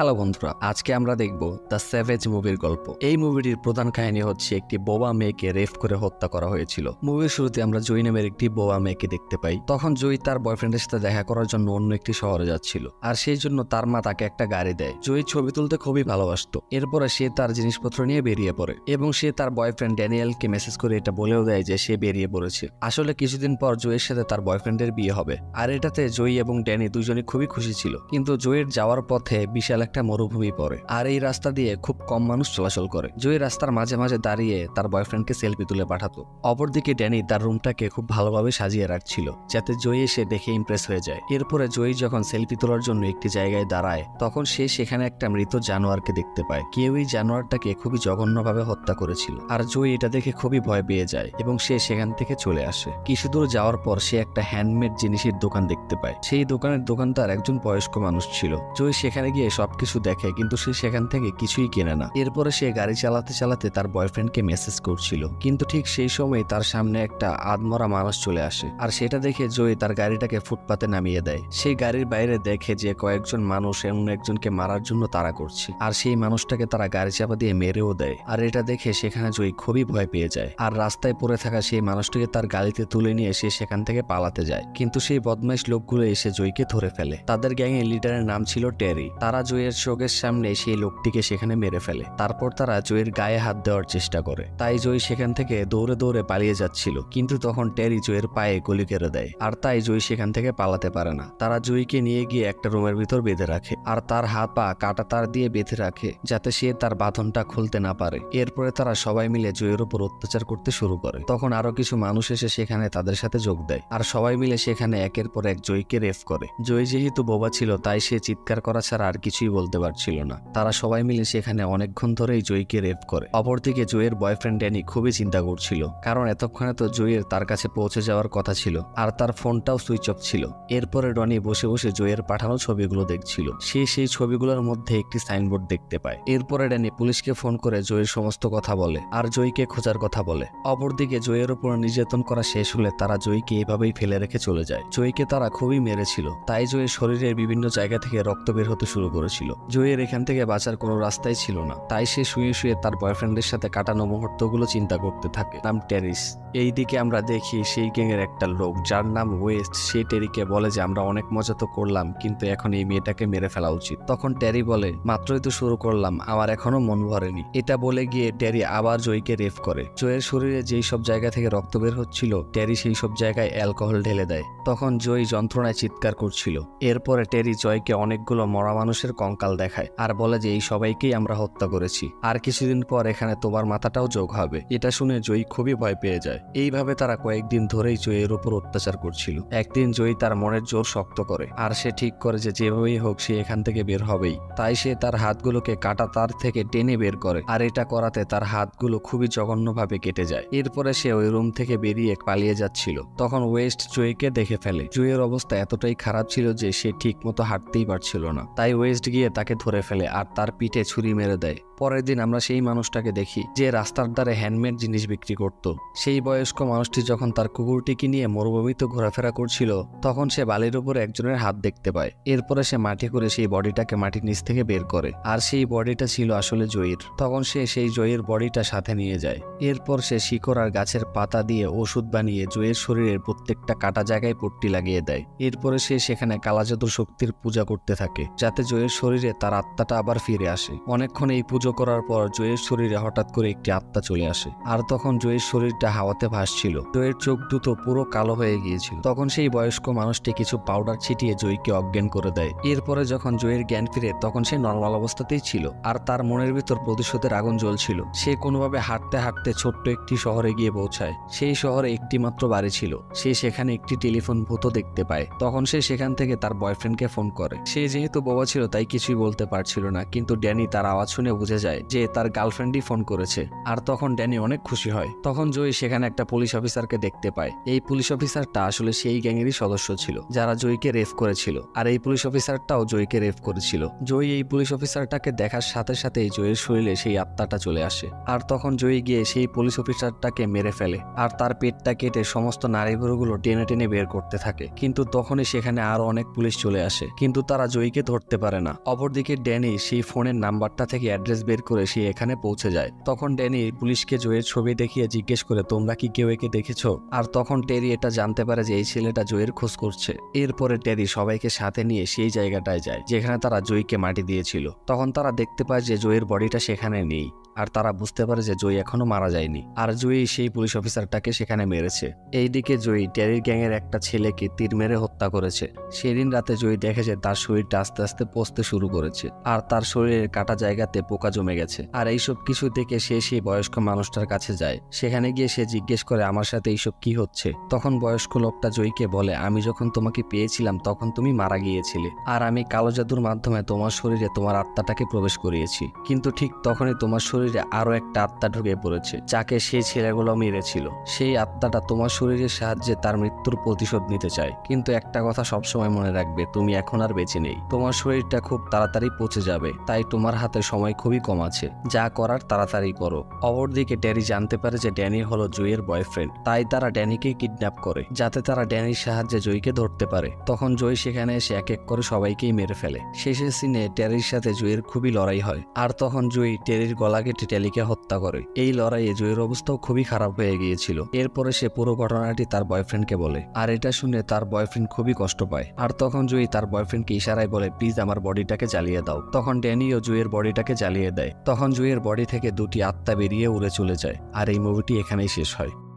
Hello বন্ধুরা, আজকে আমরা দেখব দ্য স্যাভেজ মুভির গল্প। এই মুভিটির প্রধান কাহিনী হচ্ছে একটি বোবা মেয়েকে রেফ করে হত্যা করা হয়েছিল। মুভির শুরুতে আমরা জয়ী নামের একটি বোবা মেয়েকে দেখতে পাই। তখন জয়ী তার বয়ফ্রেন্ডের সাথে দেখা করার জন্য অন্য একটি শহরে যাচ্ছিল। আর সেই জন্য তার মা তাকে একটা গাড়ি দেয়। জয়ী ছবি তুলতে খুবই ভালোবাসতো। এরপরে সে তার জিনিসপত্র নিয়ে বেরিয়ে পড়ে এবং সে তার বয়ফ্রেন্ড ড্যানিয়েলকে মেসেজ করে এটা বলেও দেয় যে সে বেরিয়ে পড়েছে। আসলে কিছুদিন পর জয়ের সাথে তার বয়ফ্রেন্ডের বিয়ে হবে। আর এটাতে জয়ী এবং ড্যানি দুজনই খুবই খুশি ছিল। কিন্তু জয়ের যাওয়ার পথে বিশাল একটা মরুভূমি পড়ে। আর এই রাস্তা দিয়ে খুব কম মানুষ চলাচল করে। জয়ী রাস্তার মাঝে মাঝে দাঁড়িয়ে তার বয়ফ্রেন্ডকে সেলফি তুলে পাঠাতো। অপরদিকে ড্যানি তার রুমটাকে খুব ভালোভাবে সাজিয়ে রাখছিল, যাতে জয়ী এসে দেখে ইমপ্রেস হয়ে যায়। এরপরে জয়ী যখন সেলফি তোলার জন্য একটি জায়গায় দাঁড়ায়, তখন সে সেখানে একটা মৃত জানোয়ারকে দেখতে পায়। কেউ এই জানোয়ারটাকে খুবই জঘন্যভাবে হত্যা করেছিল। আর জয়ী এটা দেখে খুবই ভয় পেয়ে যায় এবং সে সেখান থেকে চলে আসে। কিছু দূর যাওয়ার পর সে একটা হ্যান্ডমেড জিনিসের দোকান দেখতে পায়। সেই দোকানের দোকানদার একজন বয়স্ক মানুষ ছিল। জয়ী সেখানে গিয়ে সবকিছু দেখে, কিন্তু সে সেখান থেকে কিছুই কেনে না। এরপরে সে গাড়ি চালাতে চালাতে তার বয়ফ্রেন্ডকে মেসেজ করছিল। কিন্তু ঠিক সেই সময় তার সামনে একটা আদমরা মানুষ চলে আসে, আর সেটা দেখে জয়ী তার গাড়িটাকে ফুটপাতে নামিয়ে দেয়। সেই গাড়ির বাইরে দেখে যে কয়েকজন মানুষ এমন একজনকে মারার জন্য তারা করছে, আর সেই মানুষটাকে তারা গাড়ি চাপা দিয়ে মেরেও দেয়। আর এটা দেখে সেখানে জয়ী খুবই ভয় পেয়ে যায়, আর রাস্তায় পড়ে থাকা সেই মানুষটিকে তার গাড়িতে তুলে নিয়ে সে সেখান থেকে পালাতে যায়। কিন্তু সেই বদমাইশ লোকগুলো এসে জয়ীকে ধরে ফেলে। তাদের গ্যাংয়ের লিডারের নাম ছিল টেরি। তারা জয়ের চোখের সামনে সেই লোকটিকে সেখানে মেরে ফেলে। তারপর তারা জয়ের গায়ে হাত দেওয়ার চেষ্টা করে। তাই জয় সেখান থেকে দৌড়ে দৌড়ে পালিয়ে যাচ্ছিল। কিন্তু তখন টেরি জয়ের পায়ে গুলি কেড়ে দেয়। আর তাই জয় সেখান থেকে পালাতে পারে না। তারা জয়ীকে নিয়ে গিয়ে একটা রুমের ভিতর বেঁধে রাখে। আর তার হাত পা কাটা তার দিয়ে বেঁধে রাখে, যাতে সে তার বাঁধনটা খুলতে না পারে। এরপরে তারা সবাই মিলে জয়ের উপর অত্যাচার করতে শুরু করে। তখন আরও কিছু মানুষ এসে সেখানে তাদের সাথে যোগ দেয়। আর সবাই মিলে সেখানে একের পর এক জয়ীকে রেফ করে। জয় যেহেতু বোবা ছিল, তাই সে চিৎকার করা ছাড়া আর কিছুই বলতে পারছিল না। তারা সবাই মিলে সেখানে অনেকক্ষণ ধরেই জয়ীকে রেপ করে। অপরদিকে জয়ের বয়ফ্রেন্ড ড্যানি খুবই চিন্তা করছিল, কারণ এতক্ষণে তো জয়ের তার কাছে পৌঁছে যাওয়ার কথা ছিল, আর তার ফোনটাও সুইচ অফ ছিল। এরপরে ডনি বসে বসে জয়ের পাঠানো ছবিগুলো দেখছিল। সে সেই ছবিগুলোর মধ্যে একটি সাইনবোর্ড দেখতে পায়। এরপরে ড্যানি পুলিশকে ফোন করে জয়ের সমস্ত কথা বলে, আর জয়ীকে খোঁজার কথা বলে। অপরদিকে জয়ের উপর নির্যাতন করা শেষ হলে তারা জয়ীকে এভাবেই ফেলে রেখে চলে যায়। জয়ীকে তারা খুবই মেরেছিল, তাই জয়ের শরীরের বিভিন্ন জায়গা থেকে রক্ত বের হতে শুরু করেছিল। জয়ের এখান থেকে বাঁচার কোনো রাস্তাই ছিল না। তাই সে শুয়ে শুয়ে তার বয়ফ্রেন্ডের সাথে কাটানো মুহূর্তগুলো চিন্তা করতে থাকে। নাম টেরিস। এই দিকে আমরা দেখি সেই গ্যাংয়ের একটা লোক, যার নাম ওয়েস্ট। সে টেরিকে বলে যে, আমরা অনেক মজা তো করলাম, কিন্তু এখন এই মেয়েটাকে মেরে ফেলা উচিত। তখন টেরি বলে, মাত্রই তো শুরু করলাম, আমার এখনও মন ভরেনি। এটা বলে গিয়ে টেরি আবার জয়ীকে রেফ করে। জয়ের শরীরে যেই সব জায়গা থেকে রক্ত বের হচ্ছিল, টেরি সেই সব জায়গায় অ্যালকোহল ঢেলে দেয়। তখন জয়ী যন্ত্রণায় চিৎকার করছিল। এরপরে টেরি জয়কে অনেকগুলো মরা মানুষের কঙ্কাল দেখায় আর বলে যে, এই সবাইকেই আমরা হত্যা করেছি। আর কিছুদিন পর এখানে তোমার মাথাটাও যোগ হবে এটা শুনে জয়ী খুবই ভয় পেয়ে যায়। এইভাবে তারা কয়েকদিন ধরেই জয়ের উপর অত্যাচার করছিল। একদিন জয়ী তার মনের জোর শক্ত করে। আর সে ঠিক করে যে, যেভাবেই হোক, সে এখান থেকে বের হবেই তাই সে তার হাতগুলোকে কাটা তার থেকে টেনে বের করে। আর এটা করাতে তার হাতগুলো খুবই জঘন্যভাবে কেটে যায়। এরপরে সে ওই রুম থেকে বেরিয়ে পালিয়ে যাচ্ছিল। তখন ওয়েস্ট জয়ীকে দেখে ফেলে। জয়ের অবস্থা এতটাই খারাপ ছিল যে সে ঠিক মতো হাঁটতেই পারছিল না। তাই ওয়েস্ট গিয়ে তাকে ধরে ফেলে আর তার পিঠে ছুরি মেরে দেয়। পরের দিন আমরা সেই মানুষটাকে দেখি যে রাস্তার ধারে হ্যান্ডমেড জিনিস বিক্রি করত। সেই বয়স্ক মানুষটি যখন তার কুকুরটিকে নিয়ে মরুভূমিতে ঘোরাফেরা করছিল, তখন সে বালির উপর একজনের হাত দেখতে পায়। এরপরে সে মাটি করে সেই বডিটাকে মাটির নিচ থেকে বের করে। আর সেই বডিটা ছিল আসলে জয়ীর। তখন সে সেই জয়ের বডিটা সাথে নিয়ে যায়। এরপর সে শিকড় আর গাছের পাতা দিয়ে ওষুধ বানিয়ে জয়ের শরীরের প্রত্যেকটা কাটা জায়গায় পট্টি লাগিয়ে দেয়। এরপরে সে সেখানে কালাজাদুর শক্তির পূজা করতে থাকে, যাতে জয়ের শরীরে তার আত্মাটা আবার ফিরে আসে। অনেকক্ষণ এই পুজো করার পর জয়ের শরীরে হঠাৎ করে একটি আত্মা চলে আসে, আর তখন জয়ের শরীরটা হাওয়াতে ভাসছিল। জয়ের চোখ দুটো পুরো কালো হয়ে গিয়েছিল। তখন সেই বয়স্ক মানুষটি কিছু পাউডার ছিটিয়ে জয়কে অজ্ঞান করে দেয়। এরপরে যখন জয়ের জ্ঞান ফিরে, তখন সে নর্মাল অবস্থাতেই ছিল, আর তার মনের ভিতর প্রতিশোধের আগুন জ্বলছিল। সে কোনোভাবে হাঁটতে হাঁটতে ছোট্ট একটি শহরে গিয়ে পৌঁছায়। সেই শহরে একটি মাত্র বাড়ি ছিল। সে সেখানে একটি টেলিফোন ভূত দেখতে পায়। তখন সে সেখান থেকে তার বয়ফ্রেন্ডকে ফোন করে। সে যেহেতু বোবা ছিল, তাই কিছুই বলতে পারছিল না। কিন্তু ড্যানি তার আওয়াজ শুনে বুঝে যায় যে তার গার্লফ্রেন্ডই ফোন করেছে। আর তখন ড্যানি অনেক খুশি হয়। তখন জয়ী সেখানে একটা পুলিশ অফিসারকে দেখতে পায়। এই পুলিশ অফিসারটা আসলে সেই গ্যাংয়েরই সদস্য ছিল, যারা জয়ীকে রেফ করেছিল। আর এই পুলিশ অফিসারটাও জয়ীকে রেফ করেছিল। জয়ী এই পুলিশ অফিসারটাকে দেখার সাথে সাথেই জয়ের শরীরে সেই আত্মাটা চলে আসে। আর তখন জয়ী গিয়ে সেই পুলিশ অফিসারটাকে মেরে ফেলে। আর তার পেটটা কেটে সমস্ত নারীভুরুগুলো টেনে টেনে বের করতে থাকে। কিন্তু তখনই সেখানে আরও অনেক পুলিশ চলে আসে। কিন্তু তারা জয়ীকে ধরতে পারে না। অপরদিকে ড্যানি সেই ফোনের নাম্বারটা থেকে অ্যাড্রেস বের করে সে এখানে পৌঁছে যায়। তখন ড্যানি পুলিশকে জয়ের ছবি দেখিয়ে জিজ্ঞেস করে, তোমরা কি কেউ একে দেখেছ? আর তখন টেরি এটা জানতে পারে যে এই ছেলেটা জয়ের খোঁজ করছে। এরপরে টেরি সবাইকে সাথে নিয়ে সেই জায়গাটায় যায়, যেখানে তারা জয়ীকে মাটি দিয়েছিল। তখন তারা দেখতে পায় যে জয়ের বডিটা সেখানে নেই। আর তারা বুঝতে পারে যে জয়ী এখনও মারা যায়নি। আর জয়ী সেই পুলিশ অফিসারটাকে সেখানে মেরেছে। এইদিকে জয়ী টেরির গ্যাংয়ের একটা ছেলেকে তীর মেরে হত্যা করেছে। সেদিন রাতে জয়ী দেখে যে তার শরীরটা আস্তে আস্তে পচতে শুরু করেছে। আর তার শরীরের কাটা জায়গাতে পোকা জমে গেছে। আর এইসব কিছু দেখে সে সেই বয়স্ক মানুষটার কাছে যায়। সেখানে গিয়ে সে জিজ্ঞেস করে, আমার সাথে এইসব কি হচ্ছে? তখন বয়স্ক লোকটা জয়ীকে বলে, আমি যখন তোমাকে পেয়েছিলাম, তখন তুমি মারা গিয়েছিলে। আর আমি কালো জাদুর মাধ্যমে তোমার শরীরে তোমার আত্মাটাকে প্রবেশ করিয়েছি। কিন্তু ঠিক তখনই তোমার শরীরে আরও একটা আত্মা ঢুকে পড়েছে, যাকে সেই ছেলেগুলো মেরেছিল। সেই আত্মাটা তোমার শরীরের সাহায্যে তার মৃত্যুর প্রতিশোধ নিতে চায়। কিন্তু একটা কথা সবসময় মনে রাখবে, তুমি এখন আর বেঁচে নেই। তোমার শরীরটা খুব তাড়াতাড়ি পচে যাবে, তাই তোমার হাতে সময় খুবই কম আছে। যা করার তাড়াতাড়ি করো। অপরদিকে ড্যানি জানতে পারে যে ড্যানি হলো জুইয়ের বয়ফ্রেন্ড, তাই তারা ড্যানিকে কিডন্যাপ করে, যাতে তারা ড্যানির সাহায্যে জয়কে ধরতে পারে। তখন জয় সেখানে এসে এক এক করে সবাইকেই মেরে ফেলে। শেষের সিনে টেরির সাথে জুইয়ের খুবই লড়াই হয়। আর তখন জুই টেরির গলা কেটে টিটালিকে হত্যা করে। এই লড়াইয়ে জয়ের অবস্থাও খুবই খারাপ হয়ে গিয়েছিল। এরপরে সে পুরো ঘটনাটি তার বয়ফ্রেন্ডকে বলে। আর এটা শুনে তার বয়ফ্রেন্ড খুবই কষ্ট পায়। আর তখন জয়ী তার বয়ফ্রেন্ডকে ইশারায় বলে, প্লিজ আমার বডিটাকে জ্বালিয়ে দাও। তখন ড্যানিও জুয়ের বডিটাকে জ্বালিয়ে দেয়। তখন জুয়ের বডি থেকে দুটি আত্মা বেরিয়ে উড়ে চলে যায়। আর এই মুভিটি এখানেই শেষ হয়।